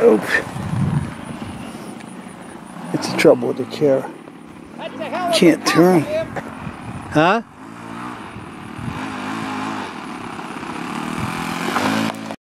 Oops. It's the trouble with the chair. Can't turn. Huh?